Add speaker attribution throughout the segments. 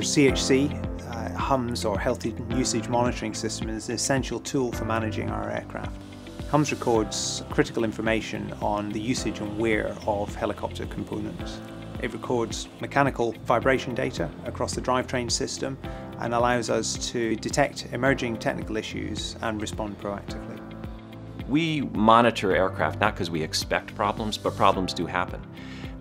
Speaker 1: CHC, uh, HUMS or Health Usage Monitoring System is an essential tool for managing our aircraft. HUMS records critical information on the usage and wear of helicopter components. It records mechanical vibration data across the drivetrain system and allows us to detect emerging technical issues and respond proactively.
Speaker 2: We monitor aircraft not because we expect problems, but problems do happen.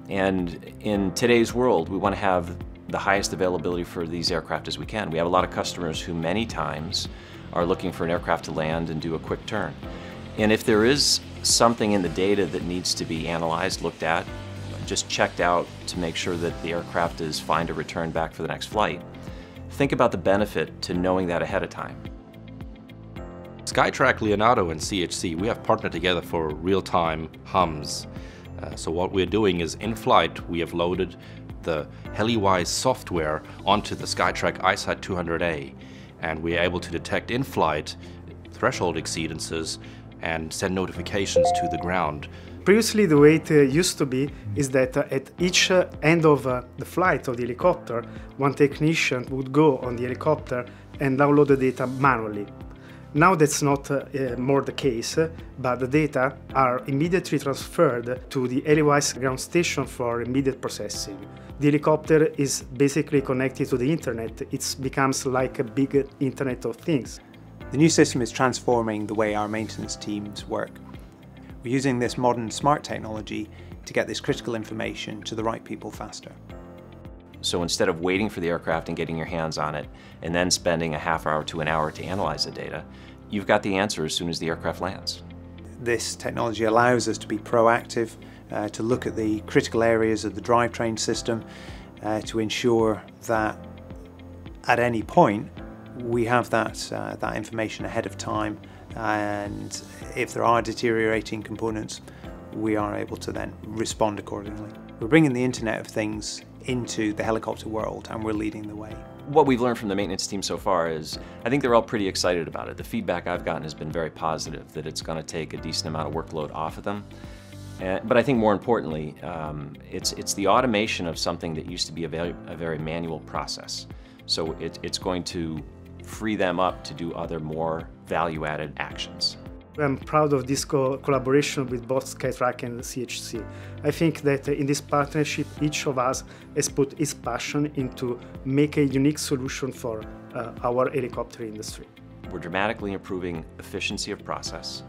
Speaker 2: And in today's world, we want to have the highest availability for these aircraft as we can. We have a lot of customers who many times are looking for an aircraft to land and do a quick turn. And if there is something in the data that needs to be analyzed, looked at, just checked out to make sure that the aircraft is fine to return back for the next flight, think about the benefit to knowing that ahead of time.
Speaker 3: Skytrac, Leonardo, and CHC, we have partnered together for real-time HUMS. Uh, so what we're doing is in flight, we have loaded the HeliWise software onto the Skytrac ISAT 200A, and we're able to detect in flight threshold exceedances and send notifications to the ground.
Speaker 4: Previously, the way it uh, used to be is that uh, at each uh, end of uh, the flight of the helicopter, one technician would go on the helicopter and download the data manually. Now that's not uh, uh, more the case, but the data are immediately transferred to the HeliWise ground station for immediate processing. The helicopter is basically connected to the internet. It becomes like a big internet of things.
Speaker 1: The new system is transforming the way our maintenance teams work. We're using this modern smart technology to get this critical information to the right people faster.
Speaker 2: So instead of waiting for the aircraft and getting your hands on it, and then spending a half hour to an hour to analyze the data, you've got the answer as soon as the aircraft lands.
Speaker 1: This technology allows us to be proactive, uh, to look at the critical areas of the drivetrain system, uh, to ensure that at any point we have that, uh, that information ahead of time and if there are deteriorating components we are able to then respond accordingly. We're bringing the Internet of Things into the helicopter world and we're leading the way.
Speaker 2: What we've learned from the maintenance team so far is I think they're all pretty excited about it. The feedback I've gotten has been very positive that it's going to take a decent amount of workload off of them. And, but I think more importantly, um, it's, it's the automation of something that used to be a very, a very manual process. So it, it's going to free them up to do other more value-added actions.
Speaker 4: I'm proud of this co collaboration with both Skytrac and CHC. I think that in this partnership, each of us has put his passion into make a unique solution for uh, our helicopter industry.
Speaker 2: We're dramatically improving efficiency of process.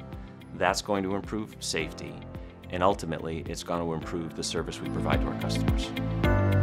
Speaker 2: That's going to improve safety, and ultimately, it's going to improve the service we provide to our customers.